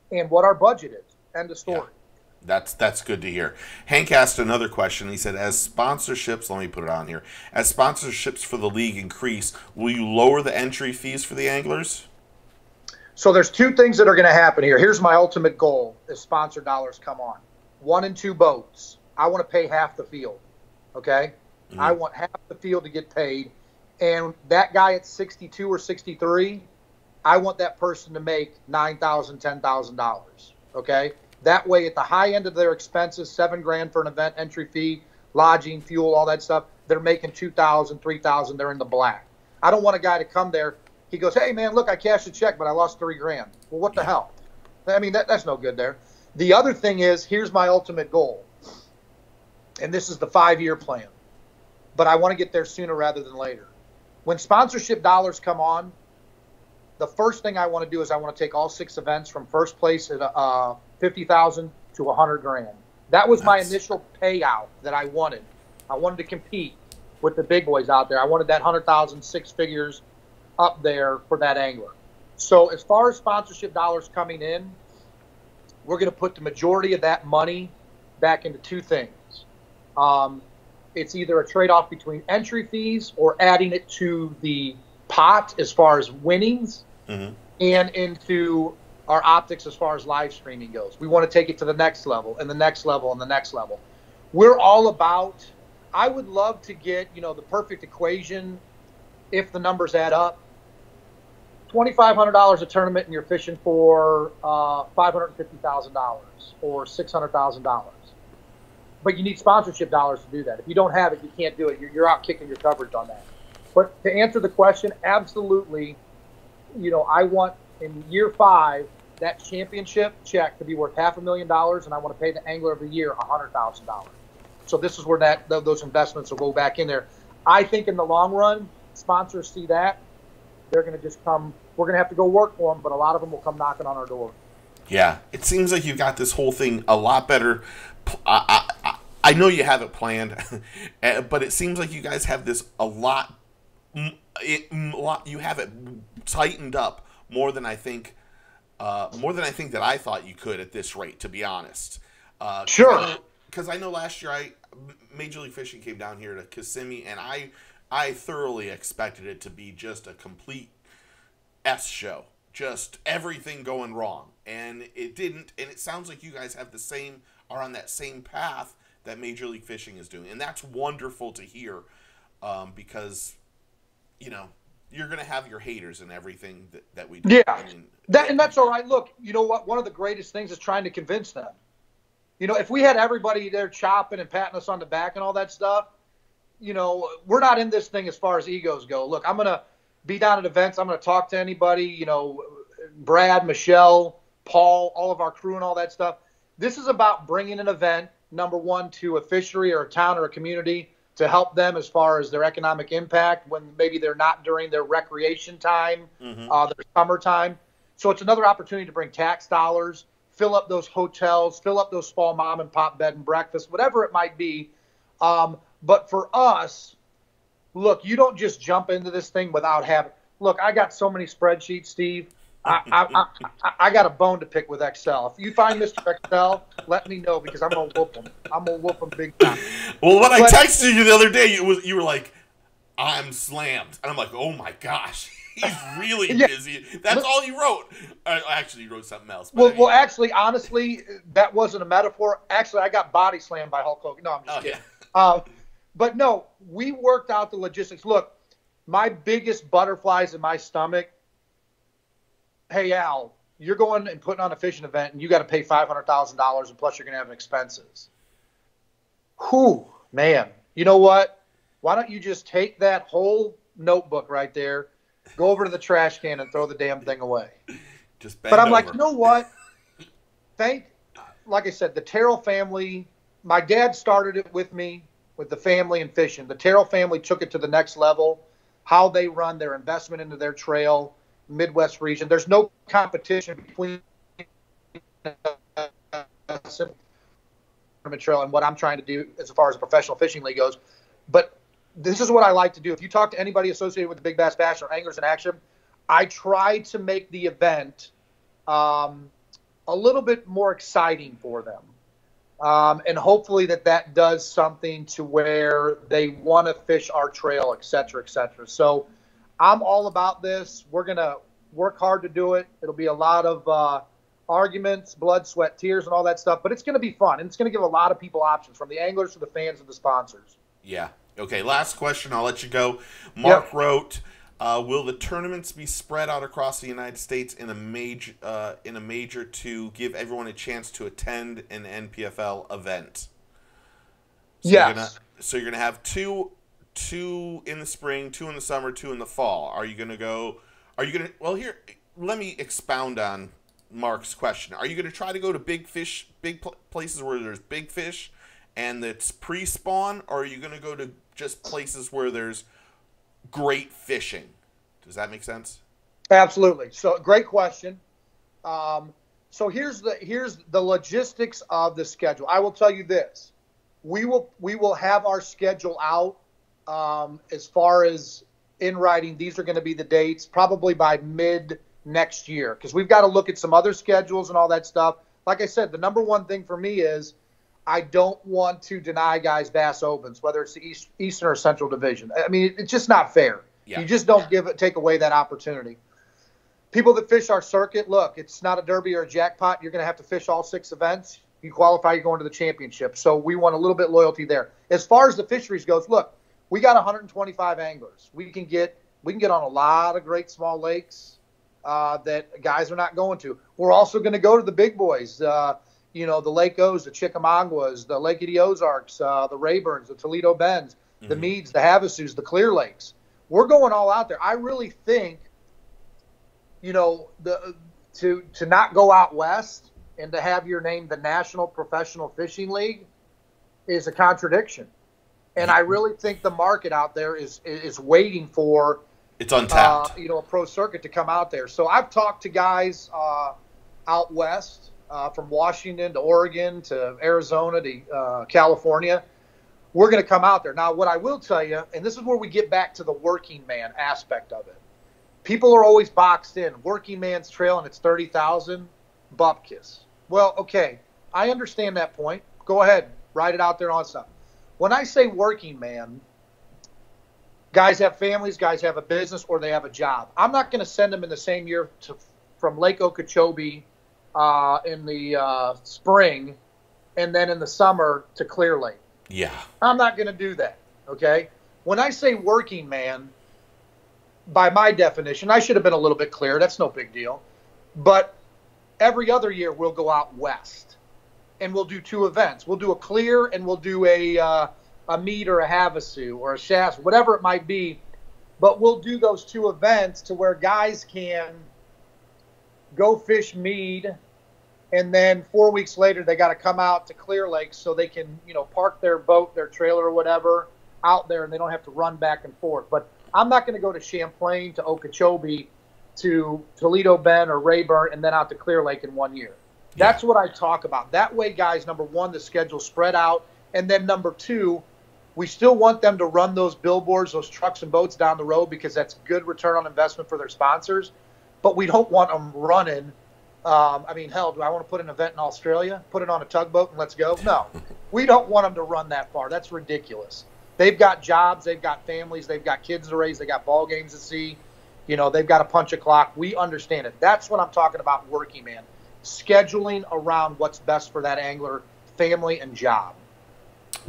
and what our budget is. End of story. Yeah. That's that's good to hear. Hank asked another question. He said, "As sponsorships, let me put it on here. As sponsorships for the league increase, will you lower the entry fees for the anglers?" So there's two things that are going to happen here. Here's my ultimate goal: as sponsor dollars come on, one and two boats. I want to pay half the field. Okay, mm-hmm. I want half the field to get paid, and that guy at 62 or 63, I want that person to make nine thousand, ten thousand dollars. Okay that way, at the high end of their expenses, seven grand for an event entry fee, lodging, fuel, all that stuff, they're making two thousand, three thousand. They're in the black. I don't want a guy to come there. He goes, "Hey man, look, I cashed a check, but I lost three grand." Well, what the hell? I mean, that, that's no good there. The other thing is, here's my ultimate goal, and this is the five-year plan. But I want to get there sooner rather than later. When sponsorship dollars come on, the first thing I want to do is I want to take all six events from first place at uh, fifty thousand to a hundred grand. That was my initial payout that I wanted. I wanted to compete with the big boys out there. I wanted that hundred thousand, six figures up there for that angler. So as far as sponsorship dollars coming in, we're going to put the majority of that money back into two things. Um, it's either a trade-off between entry fees or adding it to the pot as far as winnings, mm-hmm. and into our optics as far as live streaming goes. We want to take it to the next level and the next level and the next level. We're all about. I would love to get you know the perfect equation if the numbers add up. Twenty five hundred dollars a tournament and you're fishing for uh, five hundred fifty thousand dollars or six hundred thousand dollars. But you need sponsorship dollars to do that. If you don't have it, you can't do it. You're, you're out kicking your coverage on that. But to answer the question, absolutely. You know, I want in year five, that championship check could be worth half a million dollars, and I want to pay the angler the year a hundred thousand dollars. So this is where that those investments will go back in there. I think in the long run, sponsors see that they're going to just come. We're going to have to go work for them, but a lot of them will come knocking on our door. Yeah, it seems like you've got this whole thing a lot better. I, I, I know you have it planned, eh, but it seems like you guys have this a lot. It, a lot you have it tightened up more than I think, uh, more than I think that I thought you could at this rate. To be honest, uh, sure. Because I, I, know last year I Major League Fishing came down here to Kissimmee, and I I thoroughly expected it to be just a complete s show, just everything going wrong, and it didn't. And it sounds like you guys have the same are on that same path that Major League Fishing is doing, and that's wonderful to hear, um, because you know you're going to have your haters and everything that, that we do. Yeah. I mean, that, and that's all right. Look, you know what? One of the greatest things is trying to convince them. You know, if we had everybody there chopping and patting us on the back and all that stuff, you know, we're not in this thing as far as egos go. Look, I'm going to be down at events. I'm going to talk to anybody, you know, Brad, Michelle, Paul, all of our crew and all that stuff. This is about bringing an event, number one, to a fishery or a town or a community to help them as far as their economic impact when maybe they're not during their recreation time, mm-hmm. uh, their summertime. So it's another opportunity to bring tax dollars, fill up those hotels, fill up those small mom and pop bed and breakfast, whatever it might be. Um, but for us, look, you don't just jump into this thing without having. Look, I got so many spreadsheets, Steve. I, I, I, I, got a bone to pick with Excel. If you find Mr. Excel, let me know because I'm gonna whoop him. I'm gonna whoop him big time. Well, when but, I texted you the other day, you was you were like, "I'm slammed," and I'm like, "Oh my gosh." He's really yeah. busy. That's all you wrote. Uh, actually, you wrote something else. Well, well, actually, honestly, that wasn't a metaphor. Actually, I got body slammed by Hulk Hogan. No, I'm just oh, kidding. Yeah. Uh, but no, we worked out the logistics. Look, my biggest butterflies in my stomach hey Al, you're going and putting on a fishing event, and you got to pay five hundred thousand dollars, and plus you're going to have expenses. Whew, man. You know what? Why don't you just take that whole notebook right there, go over to the trash can, and throw the damn thing away? Just but I'm over. like, you know what? Thank, like I said, the Terrell family. My dad started it with me, with the family and fishing. The Terrell family took it to the next level. How they run their investment into their trail Midwest region. There's no competition between tournament trail and what I'm trying to do as far as a professional fishing league goes. But this is what I like to do. If you talk to anybody associated with the Big Bass Bash or Anglers in Action, I try to make the event um, a little bit more exciting for them. Um, and hopefully that that does something to where they want to fish our trail, et cetera, et cetera. So I'm all about this. We're going to work hard to do it. It'll be a lot of uh, arguments, blood, sweat, tears, and all that stuff, but it's going to be fun. And it's going to give a lot of people options from the anglers to the fans and the sponsors. Yeah. Okay, last question. I'll let you go. Mark yep. wrote, uh, "Will the tournaments be spread out across the United States in a major uh, in a major to give everyone a chance to attend an NPFL event?" So yes. You're gonna, so you're gonna have two two in the spring, two in the summer, two in the fall. Are you gonna go? Are you gonna? Well, here, let me expound on Mark's question. Are you gonna try to go to big fish, big pl- places where there's big fish? and it's pre-spawn, or are you going to go to just places where there's great fishing? Does that make sense? Absolutely. So, great question. Um, so here's the here's the logistics of the schedule. I will tell you this: we will we will have our schedule out um, as far as in writing. These are going to be the dates probably by mid next year because we've got to look at some other schedules and all that stuff. Like I said, the number one thing for me is I don't want to deny guys Bass Opens, whether it's the East, Eastern or Central Division. I mean, it's just not fair. Yeah. You just don't give it, take away that opportunity. People that fish our circuit, look, it's not a derby or a jackpot. You're going to have to fish all six events. You qualify, you're going to the championship. So we want a little bit loyalty there. As far as the fisheries goes, look, we got 125 anglers. We can get we can get on a lot of great small lakes uh, that guys are not going to. We're also going to go to the big boys. Uh, you know, the Lake O's, the Chickamaugas, the Lake of the Ozarks, uh, the Rayburns, the Toledo Bends, mm-hmm. the Meads, the Havasus, the Clear Lakes. We're going all out there. I really think, you know, the to to not go out west and to have your name the National Professional Fishing League is a contradiction. And I really think the market out there is is waiting for it's untapped. Uh, you know, a pro circuit to come out there. So I've talked to guys uh, out west uh, from Washington to Oregon to Arizona to uh, California. We're going to come out there. Now, what I will tell you, and this is where we get back to the working man aspect of it. People are always boxed in. Working man's trail and it's 30,000 bupkis. Well, okay, I understand that point. Go ahead, write it out there on stuff. When I say working man, guys have families, guys have a business, or they have a job. I'm not going to send them in the same year to from Lake Okeechobee uh, in the uh, spring, and then in the summer to Clear Lake. Yeah. I'm not going to do that. Okay. When I say working man, by my definition, I should have been a little bit clearer. That's no big deal. But every other year we'll go out west, and we'll do two events. We'll do a clear, and we'll do a uh, a mead or a havasu or a shasta, whatever it might be. But we'll do those two events to where guys can go fish mead and then four weeks later they got to come out to Clear Lake so they can you know park their boat, their trailer or whatever out there, and they don't have to run back and forth. But I'm not going to go to Champlain to Okeechobee to Toledo Bend or Rayburn and then out to Clear Lake in one year. Yeah. That's what I talk about. That way, guys, number one, the schedule spread out, and then number two, we still want them to run those billboards, those trucks and boats down the road because that's good return on investment for their sponsors. But we don't want them running um, I mean, hell, do I want to put an event in Australia, put it on a tugboat, and let's go? No, we don't want them to run that far. That's ridiculous. They've got jobs, they've got families, they've got kids to raise, they got ball games to see. You know, they've got to punch a clock. We understand it. That's what I'm talking about, working man. Scheduling around what's best for that angler, family, and job.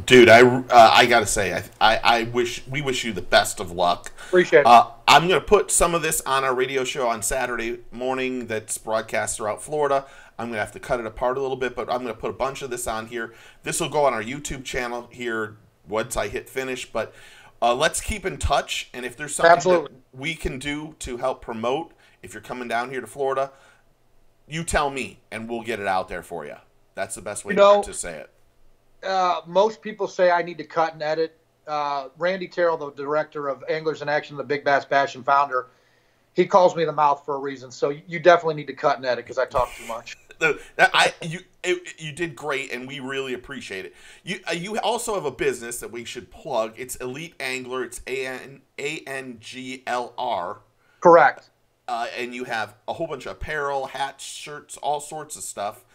Dude, I, uh, I gotta say, I, I, I, wish we wish you the best of luck. Appreciate it. Uh, I'm gonna put some of this on our radio show on Saturday morning. That's broadcast throughout Florida. I'm gonna have to cut it apart a little bit, but I'm gonna put a bunch of this on here. This will go on our YouTube channel here once I hit finish. But uh, let's keep in touch, and if there's something Absolutely. that we can do to help promote, if you're coming down here to Florida, you tell me, and we'll get it out there for you. That's the best way you know, to say it uh, most people say I need to cut and edit. Uh, Randy Terrell, the director of Anglers in Action, the Big Bass Bash and founder, he calls me the mouth for a reason. So you definitely need to cut and edit because I talk too much. the, I you it, you did great, and we really appreciate it. You uh, you also have a business that we should plug. It's Elite Angler. It's A N A N G L R. Correct. Uh, and you have a whole bunch of apparel, hats, shirts, all sorts of stuff.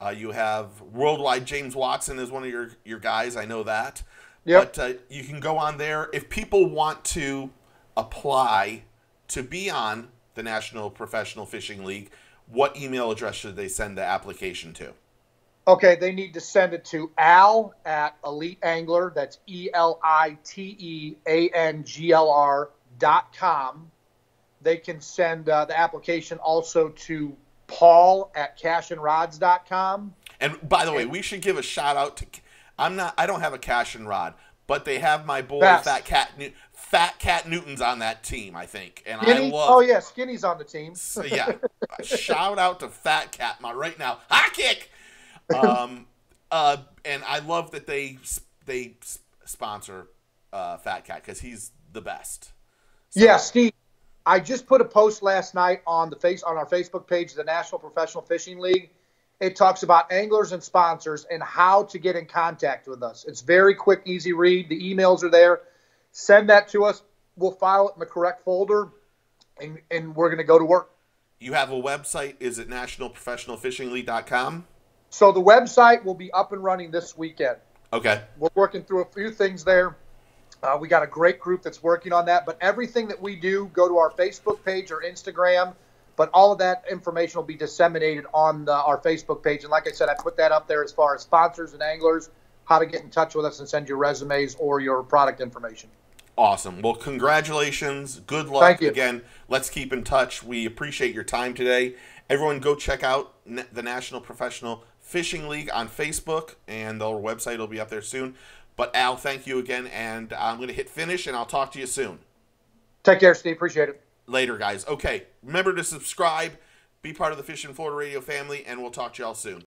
Uh, you have worldwide. James Watson is one of your your guys. I know that. Yep. But uh, you can go on there if people want to apply to be on the National Professional Fishing League. What email address should they send the application to? Okay, they need to send it to Al at Elite Angler. That's E L I T E A N G L R dot com. They can send uh, the application also to Paul at cashionrods.com. And by the way, we should give a shout out to. I'm not. I don't have a Cashion rod, but they have my boy Best. Fat Cat. New- Fat Cat Newton's on that team, I think, and Skinny? I love. Oh yeah, Skinny's on the team. So, yeah. Shout out to Fat Cat, my right now high kick. Um, uh, and I love that they they sponsor uh, Fat Cat because he's the best. So- Yeah, Steve. I just put a post last night on the face on our Facebook page, the National Professional Fishing League. It talks about anglers and sponsors and how to get in contact with us. It's very quick, easy read. The emails are there. Send that to us. We'll file it in the correct folder, and, and we're going to go to work. You have a website. Is it nationalprofessionalfishingleague.com? So the website will be up and running this weekend. Okay. We're working through a few things there. Uh, we got a great group that's working on that. But everything that we do, go to our Facebook page or Instagram. But all of that information will be disseminated on the, our Facebook page. And like I said, I put that up there as far as sponsors and anglers, how to get in touch with us and send your resumes or your product information. Awesome. Well, congratulations. Good luck. Thank you. Again, let's keep in touch. We appreciate your time today. Everyone, go check out the National Professional Fishing League on Facebook, and their website will be up there soon. But, Al, thank you again, and I'm going to hit finish, and I'll talk to you soon. Take care, Steve. Appreciate it. Later, guys. Okay, remember to subscribe, be part of the Fishing Florida Radio family, and we'll talk to y'all soon.